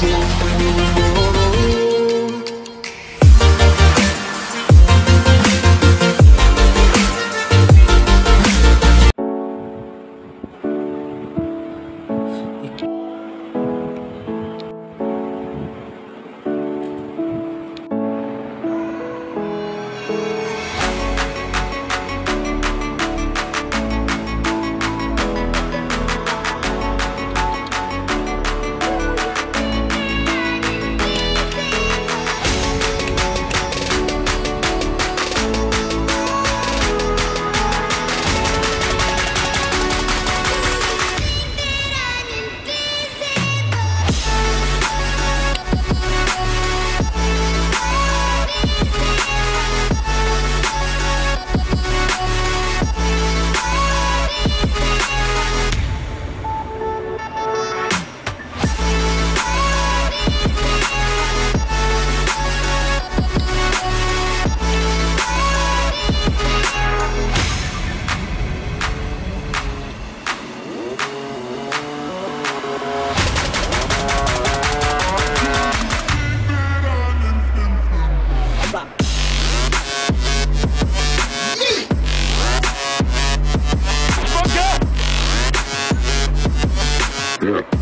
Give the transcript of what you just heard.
You. step.